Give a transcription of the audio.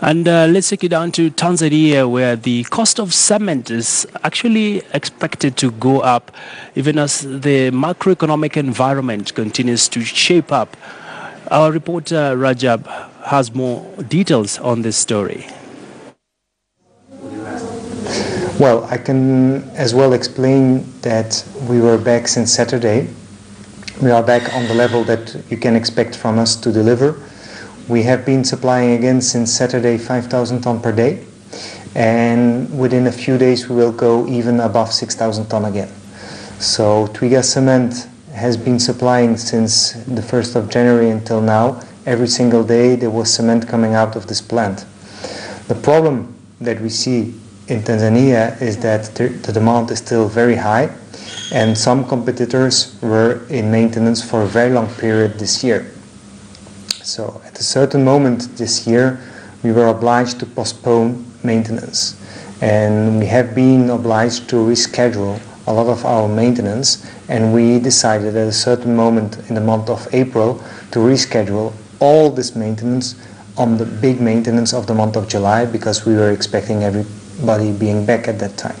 And uh, let's take it down to Tanzania, where the cost of cement is actually expected to go up, even as the macroeconomic environment continues to shape up. Our reporter Rajab has more details on this story. Well, I can as well explain that we were back since Saturday. We are back on the level that you can expect from us to deliver. We have been supplying again since Saturday 5,000 ton per day, and within a few days we will go even above 6,000 ton again. So Twiga Cement has been supplying since the 1st of January until now. Every single day there was cement coming out of this plant. The problem that we see in Tanzania is that the demand is still very high and some competitors were in maintenance for a very long period this year. So at a certain moment this year, we were obliged to postpone maintenance. And we have been obliged to reschedule a lot of our maintenance. And we decided at a certain moment in the month of April to reschedule all this maintenance on the big maintenance of the month of July because we were expecting everybody being back at that time.